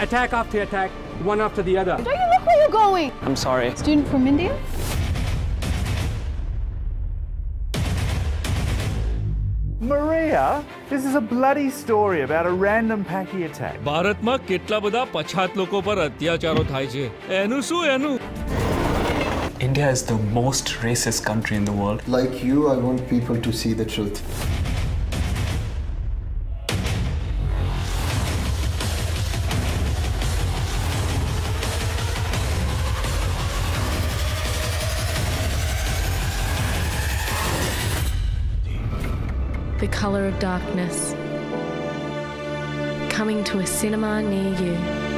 Attack after attack, one after the other. Don't you look where you're going? I'm sorry. Student from India? Maria, this is a bloody story about a random Paki attack. ભારતમાં કેટલા બધા પછાત લોકો પર અત્યાચારો થાય je. એનું શું એનું India is the most racist country in the world. Like you, I want people to see the truth. The Colour of Darkness. Coming to a cinema near you.